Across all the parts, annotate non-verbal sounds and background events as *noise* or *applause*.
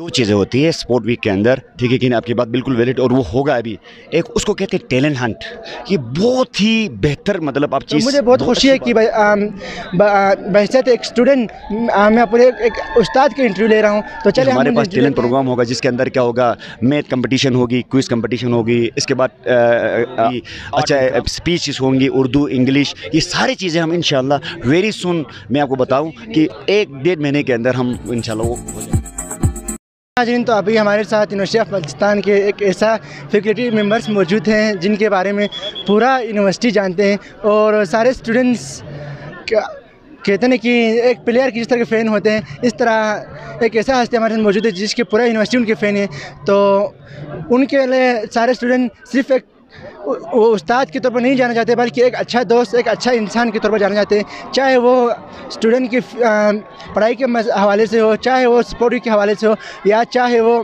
दो चीज़ें होती है स्पोर्ट वीक के अंदर ठीक है कि नहीं आपकी बात बिल्कुल वैलिड और वो होगा अभी। एक उसको कहते हैं टैलेंट हंट ये बहुत ही बेहतर मतलब आप चीज़ तो चीज़ मुझे बहुत खुशी है कि बहसत एक स्टूडेंट मैं अपने एक, उस्ताद के इंटरव्यू ले रहा हूँ। तो चले हमारे पास टैलेंट प्रोग्राम होगा जिसके अंदर क्या होगा मैथ कंपटीशन होगी क्विज कंपटीशन होगी इसके बाद अच्छा स्पीच होंगी उर्दू इंग्लिश ये सारी चीज़ें हम इंशाल्लाह वेरी सुन मैं आपको बताऊँ कि एक डेढ़ महीने के अंदर हम इंशाल्लाह वो हो नाजरीन तो अभी हमारे साथ यूनिवर्सिटी ऑफ़ पाकिस्तान के एक ऐसा फैकल्टी मेंबर्स मौजूद हैं, जिनके बारे में पूरा यूनिवर्सिटी जानते हैं और सारे स्टूडेंट्स कहते हैं कि एक प्लेयर की जिस तरह के फ़ैन होते हैं, इस तरह एक ऐसा हस्ती हमारे साथ मौजूद है जिसके पूरा यूनिवर्सिटी उनके फ़ैन है। तो उनके लिए सारे स्टूडेंट सिर्फ़ एक वो उस्ताद के तौर पर नहीं जाना चाहते, बल्कि एक अच्छा दोस्त, एक अच्छा इंसान के तौर पर जाना चाहते हैं। चाहे वो स्टूडेंट की पढ़ाई के हवाले से हो, चाहे वो स्पोर्ट के हवाले से हो, या चाहे वो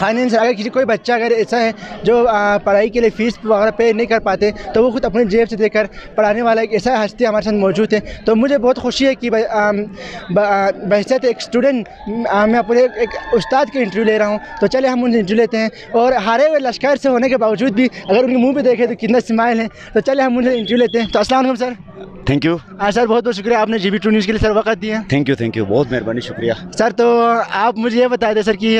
फाइनेंस अगर किसी कोई बच्चा अगर ऐसा है जो पढ़ाई के लिए फ़ीस वगैरह पे नहीं कर पाते तो वो खुद अपनी जेब से देकर पढ़ाने वाला एक ऐसा हस्ती हमारे साथ मौजूद है। तो मुझे बहुत खुशी है कि भाई अम, ब- बहसत एक स्टूडेंट मैं अपने एक, उस्ताद के इंटरव्यू ले रहा हूँ। तो चले हम उनसे इंटरव्यू लेते हैं। और हारे हुए लश्कर से होने के बावजूद भी अगर उनके मुँह पे देखें तो कितना स्माइल है। तो चले हम उनसे इंटरव्यू लेते हैं। तो वालेकुम सर। थैंक यू हाँ सर बहुत बहुत शुक्रिया। आपने जी बी टू न्यूज़ के लिए सर वक्त दिया थैंक यू थैंक यू बहुत मेहरबानी शुक्रिया। सर तो आप मुझे ये बता दें सर कि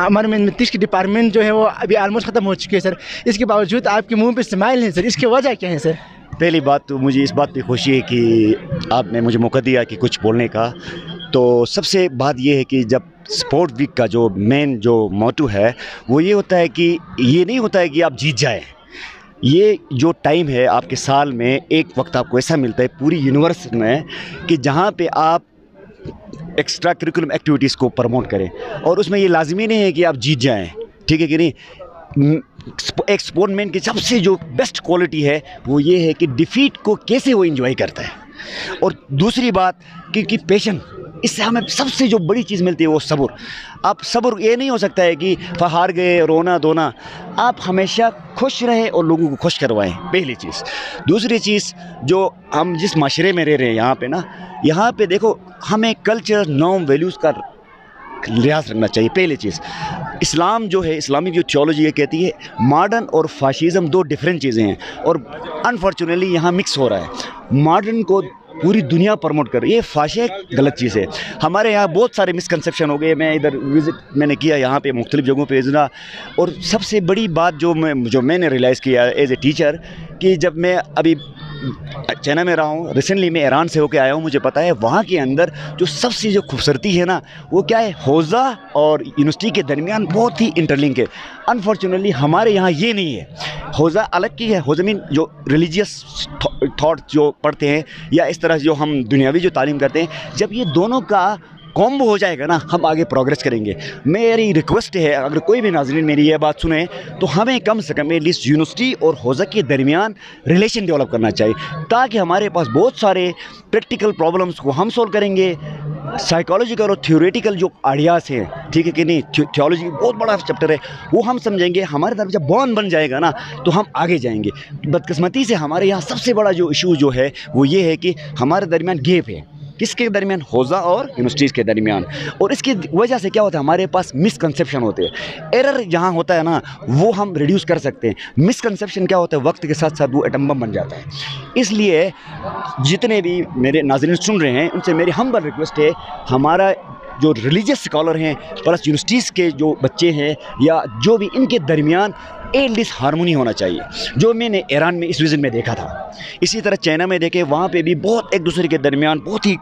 हमारे मैथमेटिक्स की डिपार्टमेंट जो है वो अभी ऑलमोस्ट ख़त्म हो चुकी है सर। इसके बावजूद आपके मुँह पे स्माइल है सर। इसकी वजह क्या है सर? पहली बात तो मुझे इस बात की खुशी है कि आपने मुझे मौका दिया कि कुछ बोलने का। तो सबसे बात यह है कि जब स्पोर्ट वीक का जो मेन जो मोटू है वो ये होता है कि ये नहीं होता है कि आप जीत जाएँ। ये जो टाइम है आपके साल में एक वक्त आपको ऐसा मिलता है पूरी यूनिवर्स में कि जहाँ पे आप एक्स्ट्रा करिकुलम एक्टिविटीज़ को प्रमोट करें। और उसमें ये लाजमी नहीं है कि आप जीत जाएँ ठीक है कि नहीं? एक स्पोर्टमैन की सबसे जो बेस्ट क्वालिटी है वो ये है कि डिफीट को कैसे वो इंजॉय करता है। और दूसरी बात कि, कि पेशन इससे हमें सबसे जो बड़ी चीज़ मिलती है वो सब्र। आप सब्र ये नहीं हो सकता है कि हार गए, रोना धोना। आप हमेशा खुश रहें और लोगों को खुश करवाएँ, पहली चीज़। दूसरी चीज़ जो हम जिस माशरे में रह रहे हैं यहाँ पे ना, यहाँ पे देखो, हमें कल्चर नॉम वैल्यूज़ का लिहाज रखना चाहिए, पहली चीज़। इस्लाम जो है इस्लामिक जो थियोलॉजी ये कहती है मॉडर्न और फाशिज़म दो डिफरेंट चीज़ें हैं और अनफॉर्चुनेटली यहाँ मिक्स हो रहा है। मॉडर्न को पूरी दुनिया प्रमोट कर ये फाशे गलत चीज़ है। हमारे यहाँ बहुत सारे मिसकनसेप्शन हो गए। मैं इधर विज़िट मैंने किया यहाँ पे मुख्तलिफ़ जगहों पे भेजना और सबसे बड़ी बात जो मैं, जो मैंने रियलाइज़ किया एज ए टीचर कि जब मैं अभी चाइना में रहा हूँ रिसेंटली मैं ईरान से होकर आया हूँ, मुझे पता है वहाँ के अंदर जो सबसे जो खूबसूरती है ना, वो क्या है? हौज़ा और यूनिवर्सिटी के दरमियान बहुत ही इंटरलिंक है। अनफॉर्चुनेटली हमारे यहाँ ये नहीं है। हौज़ा अलग की है। हौज़ा मीन जो रिलीजियस थाट जो पढ़ते हैं या इस तरह जो हम दुनियावी जो तालीम करते हैं, जब ये दोनों का कॉम्बो हो जाएगा ना, हम आगे प्रोग्रेस करेंगे। मेरी रिक्वेस्ट है, अगर कोई भी नाजरीन मेरी ये बात सुने तो हमें कम से कम एटलीस्ट यूनिवर्सिटी और हौज़ा के दरमियान रिलेशन डेवलप करना चाहिए, ताकि हमारे पास बहुत सारे प्रैक्टिकल प्रॉब्लम्स को हम सोल्व करेंगे। साइकोलॉजिकल और थ्योरेटिकल जो आइडियाज़ हैं, ठीक है कि नहीं? थियोलॉजी बहुत बड़ा चैप्टर है, वो हम समझेंगे। हमारे तरफ़ जब बॉन्ड बन जाएगा ना तो हम आगे जाएँगे। बदकस्मती से हमारे यहाँ सबसे बड़ा जो इशू जो है, वो ये है कि हमारे दरमियान गेप है। किसके दरमियान? हौज़ा और यूनिवर्सिटीज़ के दरमियान। और इसकी वजह से क्या होता है? हमारे पास मिसकंसेप्शन होते हैं। एरर जहाँ होता है ना, वो हम रिड्यूस कर सकते हैं। मिसकंसेप्शन क्या होता है? वक्त के साथ साथ वो एटम बम बन जाता है। इसलिए जितने भी मेरे नाजरन सुन रहे हैं, उनसे मेरी हम्बल रिक्वेस्ट है, हमारा जो रिलीजियस स्कॉलर हैं प्लस यूनिवर्सिटीज़ के जो बच्चे हैं, या जो भी इनके दरमियान एटलीस्ट हारमोनी होना चाहिए, जो मैंने ईरान में इस विज़न में देखा था। इसी तरह चाइना में देखे, वहाँ पे भी बहुत एक दूसरे के दरमियान बहुत ही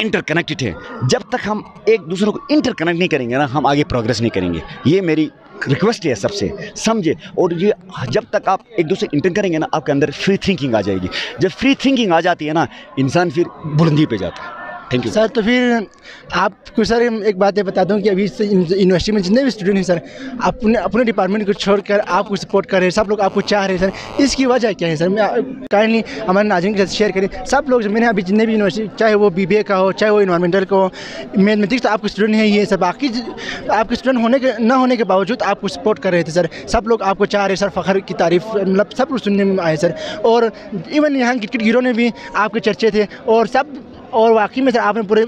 इंटरकनेक्टेड है। जब तक हम एक दूसरे को इंटरकनेक्ट नहीं करेंगे ना, हम आगे प्रोग्रेस नहीं करेंगे। ये मेरी रिक्वेस्ट है सबसे, समझे? और ये जब तक आप एक दूसरे इंटर करेंगे ना, आपके अंदर फ्री थिंकिंग आ जाएगी। जब फ्री थिंकिंग आ जाती है ना, इंसान फिर बुलंदी पे जाता है। थैंक यू सर तो फिर आपको सर एक बात ये बता दूँ कि अभी यूनिवर्सिटी में जितने भी स्टूडेंट हैं सर अपने अपने डिपार्टमेंट को छोड़कर आपको सपोर्ट कर रहे हैं, सब लोग आपको चाह रहे हैं सर इसकी वजह क्या है सर मैं काइंडली हमारे नाजरन के साथ शेयर करें। सब लोग मैंने अभी जितने भी यूनिवर्सिटी चाहे वो बीबीए का हो, चाहे वो इन्वायरमेंटल का हो मैथमेटिक्स तो आपके स्टूडेंट हैं, ये सर बाकी आपके स्टूडेंट होने के न होने के बावजूद आपको सपोर्ट कर रहे थे सर सब लोग आपको चाह रहे सर फ़खर की तारीफ़ मतलब सब लोग सुनने में आए सर और इवन यहाँ क्रिकेट हीरो ने भी आपके चर्चे थे, और सब और वाकई में सर, आपने पूरे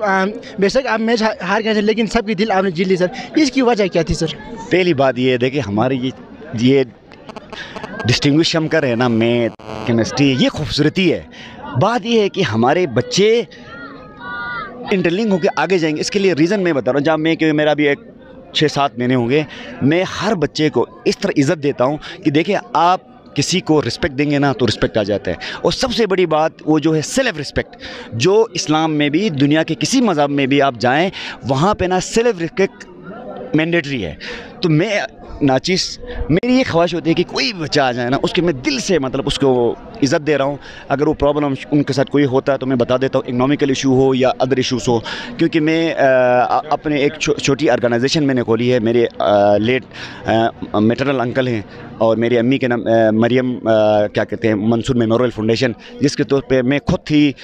बेशक आप मैच हार गए थे, लेकिन सबकी दिल आपने जीत ली सर। इसकी वजह क्या थी सर? पहली बात ये देखिए, हमारे ये ये डिस्टिंग्विश हम कर रहे हैं ना मैथ केमिस्ट्री ये खूबसूरती है। बात ये है कि हमारे बच्चे इंटरलिंग होकर आगे जाएँगे, इसके लिए रीज़न मैं बता रहा हूँ, जहाँ मैं, क्योंकि मेरा भी एक छः सात महीने होंगे, मैं हर बच्चे को इस तरह इज़्ज़त देता हूँ कि देखिए, आप किसी को रिस्पेक्ट देंगे ना तो रिस्पेक्ट आ जाता है। और सबसे बड़ी बात, वो जो है सेल्फ रिस्पेक्ट जो इस्लाम में भी, दुनिया के किसी मज़हब में भी आप जाएँ, वहाँ पर ना सेल्फ रिस्पेक्ट मैंडेटरी है। तो मैं नाचिस। मेरी ये ख्वाहिश होती है कि कोई भी बच्चा आ जाए ना उसके मैं दिल से मतलब उसको इज़्ज़त दे रहा हूँ। अगर वो प्रॉब्लम उनके साथ कोई होता है तो मैं बता देता हूँ इकनॉमिकल इशू हो या अदर इशूज़ हो। क्योंकि मैं अ, अपने एक छोटी ऑर्गेनाइजेशन मैंने खोली है। मेरे आ, लेट मेटरनल अंकल हैं और मेरी अम्मी के नाम मरियम क्या कहते हैं मंसूर मेमोरियल फाउंडेशन जिसके तौर पे मैं खुद ही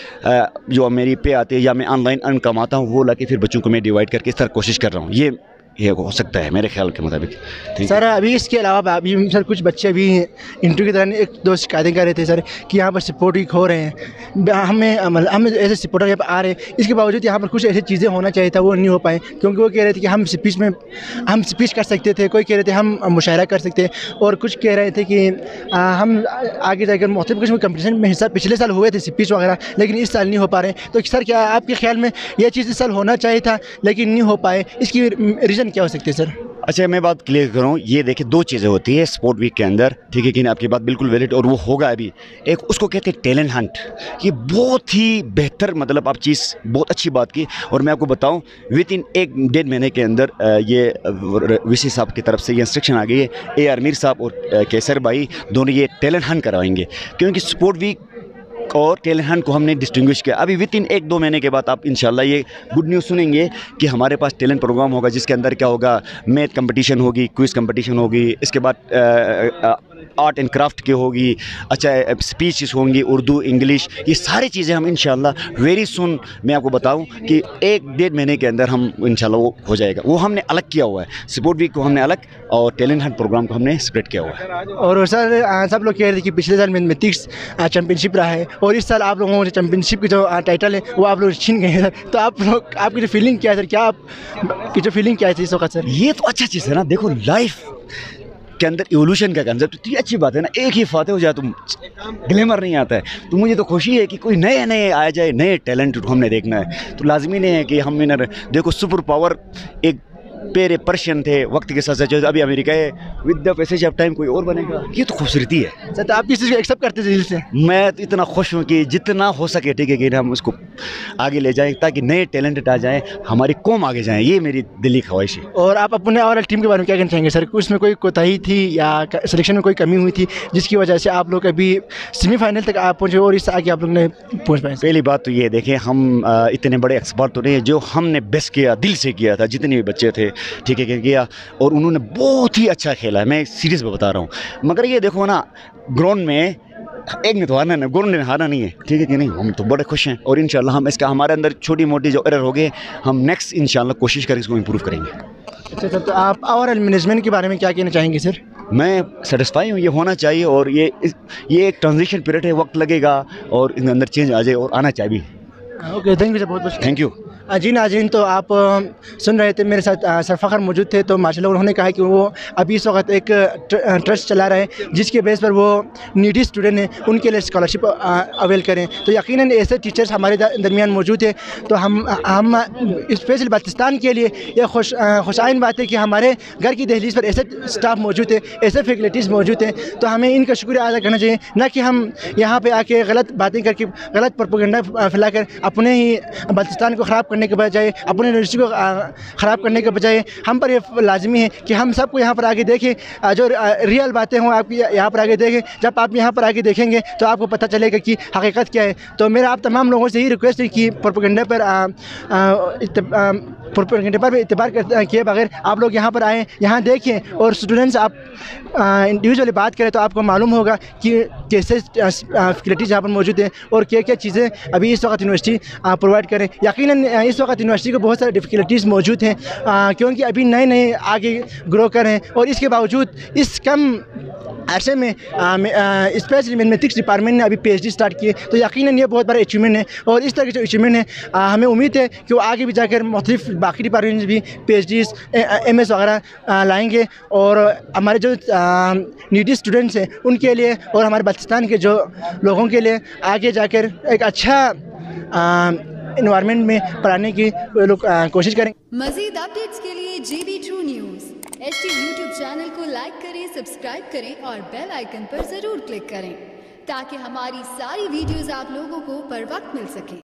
जो मेरी पे आते हैं या मैं ऑनलाइन अर्न कमाता हूँ वो लाके फिर बच्चों को मैं डिवाइड करके इस तरह कोशिश कर रहा हूँ। ये ये हो सकता है, मेरे ख्याल के मुताबिक। सर, अभी इसके अलावा अभी सर, कुछ बच्चे अभी इंटरव्यू के दौरान एक दो शिकायतें कर रहे थे सर, कि यहाँ पर सपोर्ट हो रहे हैं। हमें मतलब हम ऐसे सपोर्टर यहाँ पर आ रहे हैं। इसके बावजूद यहाँ पर कुछ ऐसी चीज़ें होना चाहिए था, वो नहीं हो पाए। क्योंकि वो कह रहे थे कि हम स्पीच में हम स्पीच कर सकते थे, कोई कह रहे थे हम मुशायरा कर सकते और कुछ कह रहे थे कि हम आगे जाकर मुख्तलिफ़ किस्म के कंपटीशन में हिस्सा पिछले साल हुए थे स्पीच वगैरह, लेकिन इस साल नहीं हो पा रहे तो सर, क्या आपके ख्याल में यह चीज़ इस साल होना चाहिए था, लेकिन नहीं हो पाए? इसकी रीज़न क्या हो सकती है सर अच्छा मैं बात क्लियर करूँ ये देखिए दो चीज़ें होती है स्पोर्ट वीक के अंदर ठीक है कि नहीं, आपकी बात बिल्कुल वैलिड और वो होगा अभी। एक उसको कहते हैं टैलेंट हंट ये बहुत ही बेहतर मतलब आप चीज़ बहुत अच्छी बात की। और मैं आपको बताऊँ विद इन एक डेढ़ महीने के अंदर ये वीसी साहब की तरफ़ से ये इंस्ट्रक्शन आ गई है। ए आर मीर साहब और केसर भाई दोनों ये टैलेंट हंट करवाएँगे। क्योंकि स्पोर्ट वीक और टैलेंट हंट को हमने डिस्टिंग्विश किया। अभी विद इन एक दो महीने के बाद आप इन ये गुड न्यूज़ सुनेंगे कि हमारे पास टैलेंट प्रोग्राम होगा, जिसके अंदर क्या होगा मैथ कंपटीशन होगी क्विज कंपटीशन होगी, इसके बाद आर्ट एंड क्राफ्ट की होगी अच्छा स्पीचेस होंगी उर्दू इंग्लिश ये सारी चीज़ें हम इंशाल्लाह वेरी सुन मैं आपको बताऊँ कि एक डेढ़ महीने के अंदर हम इंशाल्लाह वो हो जाएगा। वो हमने अलग किया हुआ है। स्पोर्ट वीक को हमने अलग और टैलेंट हंट प्रोग्राम को हमने स्प्रेड किया हुआ है। और सर सब लोग कह रहे थे कि पिछले साल मैथमेटिक्स चैंपियनशिप रहा है और इस साल आप लोगों को चैंपियनशिप की जो टाइटल है वो आप लोग छीन गए हैं। सर *laughs* तो आप लोग आपकी जो फीलिंग क्या है सर? क्या आप की जो फीलिंग क्या है इस वक्त सर? ये तो अच्छा चीज़ है ना। देखो लाइफ के अंदर इवोल्यूशन का कंसेप्ट इतनी अच्छी बात है ना, एक ही फाते हो जाए तुम ग्लैमर नहीं आता है। तो मुझे तो खुशी है कि कोई नए नए आ जाए, नए टैलेंट हमने देखना है। तो लाजमी नहीं है कि हम देखो सुपर पावर एक पेरे पर्शियन थे वक्त के साथ साथ जो अभी अमेरिका है with the passage of time कोई और बनेगा? ये तो खूबसूरती है। सर तो आप इस चीज़ को एक्सेप्ट करते थे दिल से? मैं तो इतना खुश हूँ कि जितना हो सके ठीक है कि हम उसको आगे ले जाएँ ताकि नए टैलेंटेड आ जाएँ हमारी कौम आगे जाएँ ये मेरी दिली ख्वाहिश है। और आप अपने और टीम के बारे में क्या कहना चाहेंगे? सर उसमें कोई कोताही थी या सिलेक्शन में कोई कमी हुई थी जिसकी वजह से आप लोग अभी सेमीफाइनल तक आप पहुँचे और इससे आगे आप लोग ने पहुँच पाए? पहली बात तो ये देखें हम इतने बड़े एक्सपर्ट तो नहीं हैं जो हमने बेस्ट किया दिल से किया था जितने भी बच्चे थे ठीक है किया और उन्होंने बहुत ही अच्छा खेला है। मैं सीरियस में बता रहा हूँ। मगर ये देखो ना ग्राउंड में एक ने तो हारना है ग्राउंड ने हारा नहीं है। ठीक है कि नहीं? हम तो बड़े खुश हैं और इंशाल्लाह हम इसका हमारे अंदर छोटी मोटी जो एरर हो गए हम नेक्स्ट इंशाल्लाह कोशिश करें इसको इम्प्रूव करेंगे। अच्छा सर तो आप और मैनेजमेंट के बारे में क्या कहना चाहेंगे सर मैं सेटिस्फाई हूँ ये होना चाहिए और ये ये एक ट्रांजिशन पीरियड है वक्त लगेगा और इसके अंदर चेंज आ जाए और आना चाहिए। ओके थैंक यू सर बहुत बहुत थैंक यू जी नाजिन तो आप सुन रहे थे मेरे साथ आ, सर फ़खर मौजूद थे तो माशाल्लाह उन्होंने कहा कि वो अभी इस वक्त एक ट्रस्ट चला रहे हैं जिसके बेस पर वो नीडी स्टूडेंट हैं उनके लिए स्कॉलरशिप अवेल करें। तो यकीनन ऐसे टीचर्स हमारे दर- दरमियान मौजूद हैं तो हम हम स्पेशल पाकिस्तान के लिए यह खुश खुशाइन बात है कि हमारे घर की दहलीज पर ऐसे स्टाफ मौजूद है ऐसे फैसिलिटीज़ मौजूद हैं तो हमें इनका शुक्रिया अदा करना चाहिए ना कि हम यहाँ पे आके गलत बातें करके गलत प्रोपोगंडा फैलाकर अपने ही बल्तिस्तान को ख़राब के बजाय अपने यूनिवर्सिटी को ख़राब करने के बजाय हम पर ये लाजमी है कि हम सबको यहाँ पर आगे देखें। जो रियल बातें हों आपकी यहाँ पर आगे देखें। जब आप यहाँ पर आगे देखेंगे तो आपको पता चलेगा कि हकीकत क्या है। तो मेरा आप तमाम लोगों से यही रिक्वेस्ट है कि प्रोपोगंडा पर इत्त- पर इतबार किए बगैर आप लोग यहाँ पर आएँ यहाँ देखें। और स्टूडेंट्स आप इंडिविजुअली बात करें तो आपको मालूम होगा कि कैसे फैसिलिटीज़ यहाँ पर मौजूद हैं। और क्या क्या चीज़ें अभी इस वक्त यूनिवर्सिटी प्रोवाइड करें। यकीनन आ, इस वक्त यूनिवर्सिटी को बहुत सारी डिफ़िकल्टीज़ मौजूद हैं क्योंकि अभी नए नए आगे ग्रो कर रहे हैं और इसके बावजूद इस कम ऐसे में स्पेशली मैथमेटिक्स डिपार्टमेंट ने अभी पीएचडी स्टार्ट किए। तो यकीनन ये बहुत बड़ा अचीवमेंट है और इस तरह के जो अचीवमेंट है आ, हमें उम्मीद है कि वो आगे भी जाकर मुख्तलिफ़ बाकी डिपार्टमेंट भी पी एच एम एस वगैरह आ, लाएँगे और हमारे जो नीडी स्टूडेंट्स हैं उनके लिए और हमारे बल्चिस्तान के जो लोगों के लिए आगे जाकर एक अच्छा इन्वायरमेंट में पढ़ाने की लोग कोशिश करें। मजीद अपडेट के लिए G B true news H YouTube channel को लाइक करें सब्सक्राइब करें और बेल आइकन पर ज़रूर क्लिक करें, ताकि हमारी सारी वीडियोस आप लोगों को पर वक्त मिल सके।